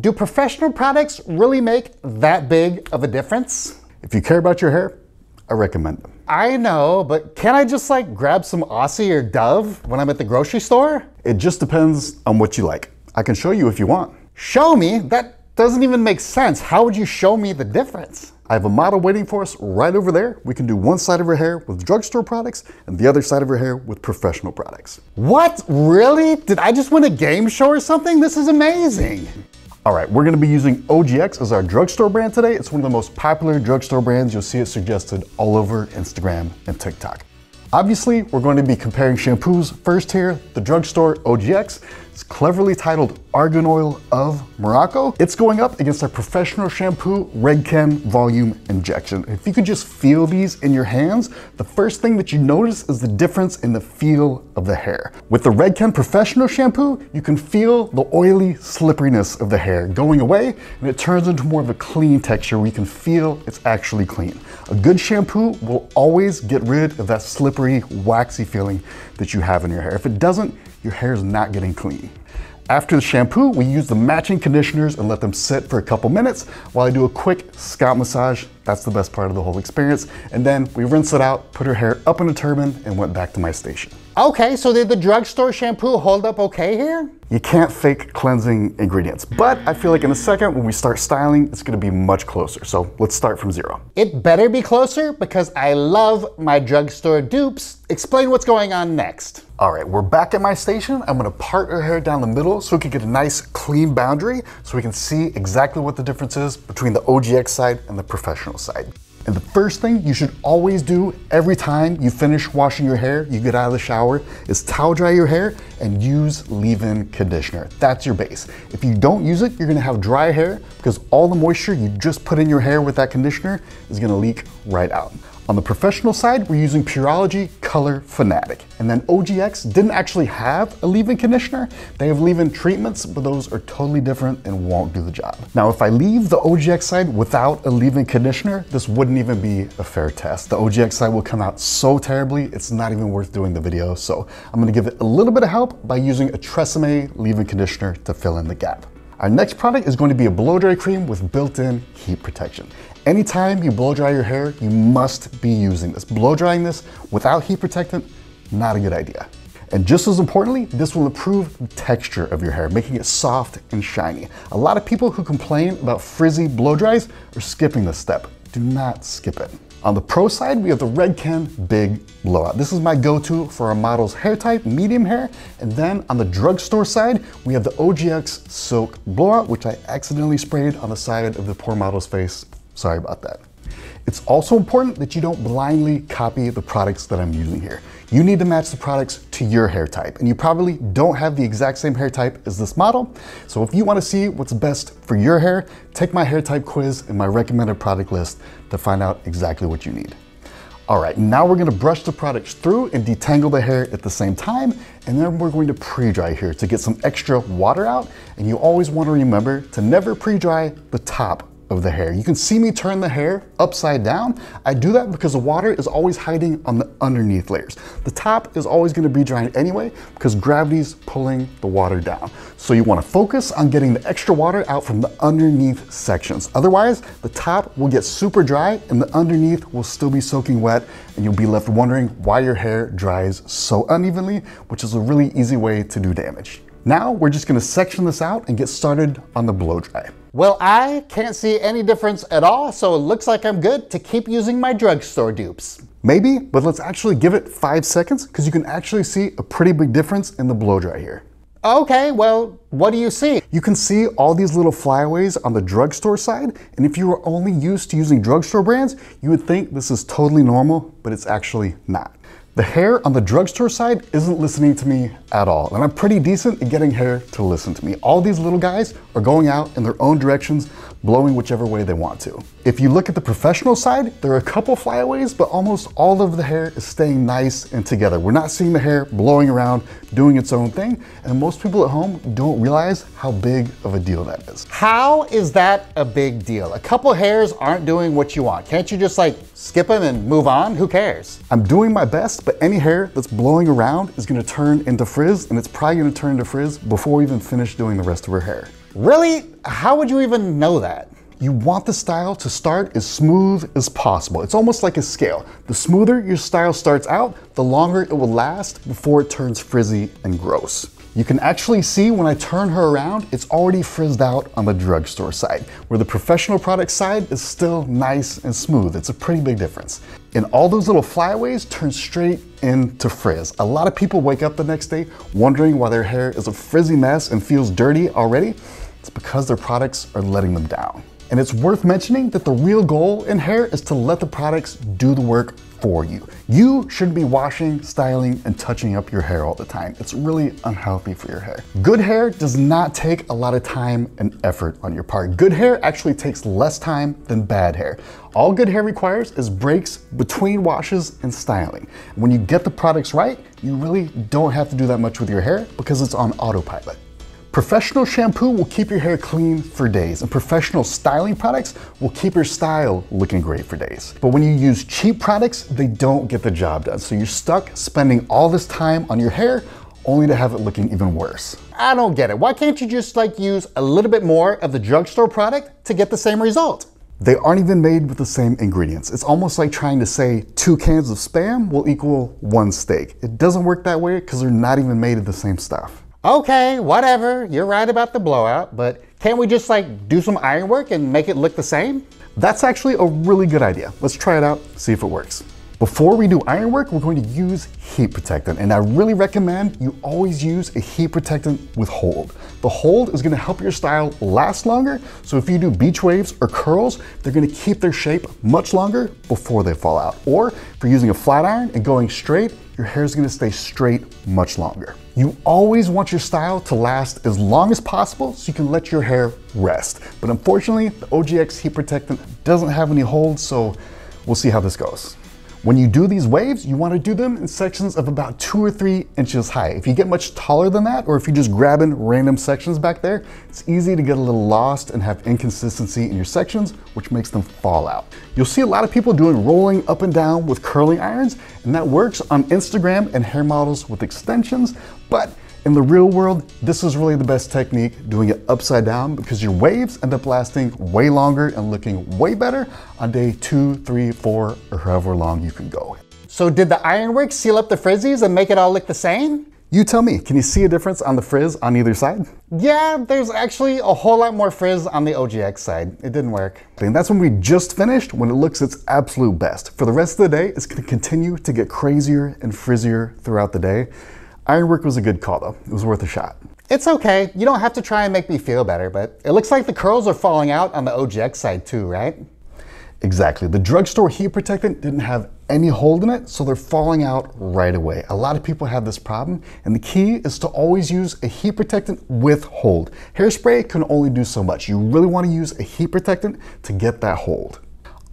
Do professional products really make that big of a difference? If you care about your hair, I recommend them. I know, but can I just like grab some Aussie or Dove when I'm at the grocery store? It just depends on what you like. I can show you if you want. Show me? That doesn't even make sense. How would you show me the difference? I have a model waiting for us right over there. We can do one side of her hair with drugstore products and the other side of her hair with professional products. What? Really? Did I just win a game show or something? This is amazing. All right, we're gonna be using OGX as our drugstore brand today. It's one of the most popular drugstore brands. You'll see it suggested all over Instagram and TikTok. Obviously, we're going to be comparing shampoos first here. The drugstore OGX is cleverly titled Argan Oil of Morocco. It's going up against our professional shampoo Redken Volume Injection. If you could just feel these in your hands, the first thing that you notice is the difference in the feel of the hair. With the Redken Professional Shampoo, you can feel the oily slipperiness of the hair going away and it turns into more of a clean texture where you can feel it's actually clean. A good shampoo will always get rid of that slippery, waxy feeling that you have in your hair. If it doesn't, your hair is not getting clean. After the shampoo, we use the matching conditioners and let them sit for a couple minutes while I do a quick scalp massage. That's the best part of the whole experience. And then we rinse it out, put her hair up in a turban, and went back to my station. Okay, so did the drugstore shampoo hold up okay here? You can't fake cleansing ingredients, but I feel like in a second when we start styling, it's gonna be much closer. So let's start from zero. It better be closer because I love my drugstore dupes. Explain what's going on next. All right, we're back at my station. I'm gonna part her hair down the middle so we can get a nice clean boundary so we can see exactly what the difference is between the OGX side and the professional side. And the first thing you should always do every time you finish washing your hair, you get out of the shower, is towel dry your hair and use leave-in conditioner. That's your base. If you don't use it, you're gonna have dry hair because all the moisture you just put in your hair with that conditioner is gonna leak right out. On the professional side, we're using Pureology Color Fanatic. And then OGX didn't actually have a leave-in conditioner. They have leave-in treatments, but those are totally different and won't do the job. Now, if I leave the OGX side without a leave-in conditioner, this wouldn't even be a fair test. The OGX side will come out so terribly, it's not even worth doing the video. So I'm gonna give it a little bit of help by using a Tresemme leave-in conditioner to fill in the gap. Our next product is going to be a blow dry cream with built-in heat protection. Anytime you blow dry your hair, you must be using this. Blow drying this without heat protectant, not a good idea. And just as importantly, this will improve the texture of your hair, making it soft and shiny. A lot of people who complain about frizzy blow dries are skipping this step. Do not skip it. On the pro side, we have the Redken Big Blowout. This is my go-to for our model's hair type, medium hair. And then on the drugstore side, we have the OGX Silk Blowout, which I accidentally sprayed on the side of the poor model's face Sorry about that. It's also important that you don't blindly copy the products that I'm using here. You need to match the products to your hair type, and you probably don't have the exact same hair type as this model. So if you wanna see what's best for your hair, take my hair type quiz and my recommended product list to find out exactly what you need. All right, now we're gonna brush the products through and detangle the hair at the same time, and then we're going to pre-dry here to get some extra water out. And you always wanna remember to never pre-dry the top of the hair. You can see me turn the hair upside down. I do that because the water is always hiding on the underneath layers. The top is always gonna be drying anyway because gravity's pulling the water down. So you wanna focus on getting the extra water out from the underneath sections. Otherwise, the top will get super dry and the underneath will still be soaking wet and you'll be left wondering why your hair dries so unevenly, which is a really easy way to do damage. Now we're just gonna section this out and get started on the blow dry. Well, I can't see any difference at all, so it looks like I'm good to keep using my drugstore dupes. Maybe, but let's actually give it five seconds because you can actually see a pretty big difference in the blow dry here. Okay, well, what do you see? You can see all these little flyaways on the drugstore side, and if you were only used to using drugstore brands, you would think this is totally normal, but it's actually not. The hair on the drugstore side isn't listening to me at all, and I'm pretty decent at getting hair to listen to me. All these little guys are going out in their own directions, blowing whichever way they want to. If you look at the professional side, there are a couple flyaways, but almost all of the hair is staying nice and together. We're not seeing the hair blowing around, doing its own thing, and most people at home don't realize how big of a deal that is. How is that a big deal? A couple hairs aren't doing what you want. Can't you just like skip them and move on? Who cares? I'm doing my best, but any hair that's blowing around is gonna turn into frizz, and it's probably gonna turn into frizz before we even finish doing the rest of her hair. Really? How would you even know that? You want the style to start as smooth as possible. It's almost like a scale. The smoother your style starts out, the longer it will last before it turns frizzy and gross. You can actually see when I turn her around, it's already frizzed out on the drugstore side, where the professional product side is still nice and smooth. It's a pretty big difference. And all those little flyaways turn straight into frizz. A lot of people wake up the next day wondering why their hair is a frizzy mess and feels dirty already. It's because their products are letting them down. And it's worth mentioning that the real goal in hair is to let the products do the work for you. You shouldn't be washing, styling, and touching up your hair all the time. It's really unhealthy for your hair. Good hair does not take a lot of time and effort on your part. Good hair actually takes less time than bad hair. All good hair requires is breaks between washes and styling. When you get the products right, you really don't have to do that much with your hair because it's on autopilot. Professional shampoo will keep your hair clean for days, and professional styling products will keep your style looking great for days. But when you use cheap products, they don't get the job done. So you're stuck spending all this time on your hair only to have it looking even worse. I don't get it. Why can't you just like use a little bit more of the drugstore product to get the same result? They aren't even made with the same ingredients. It's almost like trying to say two cans of Spam will equal one steak. It doesn't work that way because they're not even made of the same stuff. Okay, whatever, you're right about the blowout, but can't we just like do some iron work and make it look the same? That's actually a really good idea. Let's try it out, see if it works. Before we do iron work, we're going to use heat protectant, and I really recommend you always use a heat protectant with hold. The hold is gonna help your style last longer, so if you do beach waves or curls, they're gonna keep their shape much longer before they fall out. Or if you're using a flat iron and going straight, your hair is gonna stay straight much longer. You always want your style to last as long as possible so you can let your hair rest. But unfortunately, the OGX heat protectant doesn't have any hold, so we'll see how this goes. When you do these waves, you want to do them in sections of about two or three inches high. If you get much taller than that, or if you're just grabbing random sections back there, it's easy to get a little lost and have inconsistency in your sections, which makes them fall out. You'll see a lot of people doing rolling up and down with curling irons, and that works on Instagram and hair models with extensions, but in the real world, this is really the best technique, doing it upside down because your waves end up lasting way longer and looking way better on day two, three, four, or however long you can go. So did the ironwork seal up the frizzies and make it all look the same? You tell me, can you see a difference on the frizz on either side? Yeah, there's actually a whole lot more frizz on the OGX side. It didn't work. And that's when we just finished, when it looks its absolute best. For the rest of the day, it's gonna continue to get crazier and frizzier throughout the day. Ironwork was a good call though. It was worth a shot. It's okay. You don't have to try and make me feel better, but it looks like the curls are falling out on the OGX side too, right? Exactly. The drugstore heat protectant didn't have any hold in it, so they're falling out right away. A lot of people have this problem, and the key is to always use a heat protectant with hold. Hairspray can only do so much. You really want to use a heat protectant to get that hold.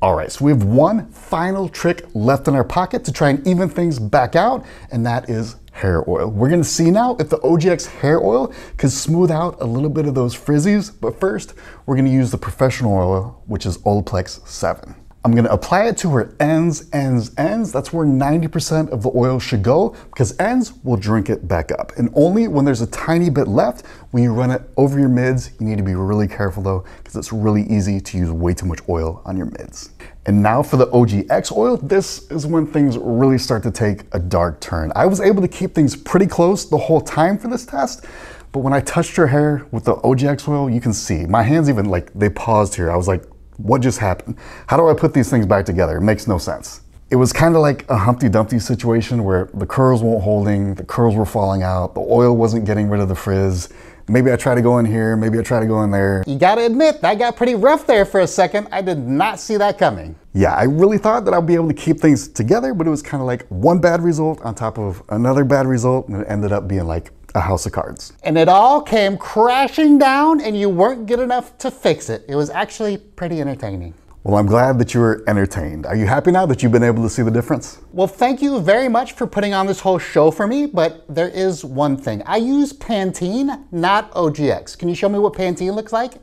All right, so we have one final trick left in our pocket to try and even things back out, and that is hair oil. We're gonna see now if the OGX hair oil can smooth out a little bit of those frizzies, but first, we're gonna use the professional oil, which is Olaplex 7. I'm gonna apply it to where ends, ends, ends. That's where 90% of the oil should go because ends will drink it back up. And only when there's a tiny bit left, when you run it over your mids, you need to be really careful though because it's really easy to use way too much oil on your mids. And now for the OGX oil, this is when things really start to take a dark turn. I was able to keep things pretty close the whole time for this test, but when I touched her hair with the OGX oil, you can see my hands even like they paused here. I was like, what just happened? How do I put these things back together? It makes no sense. It was kind of like a Humpty Dumpty situation where the curls weren't holding, the curls were falling out, the oil wasn't getting rid of the frizz. Maybe I try to go in here, maybe I try to go in there. You gotta admit, that got pretty rough there for a second. I did not see that coming. Yeah, I really thought that I'd be able to keep things together, but it was kind of like one bad result on top of another bad result, and it ended up being like a house of cards. And it all came crashing down and you weren't good enough to fix it. It was actually pretty entertaining. Well, I'm glad that you were entertained. Are you happy now that you've been able to see the difference? Well, thank you very much for putting on this whole show for me, but there is one thing. I use Pantene, not OGX. Can you show me what Pantene looks like?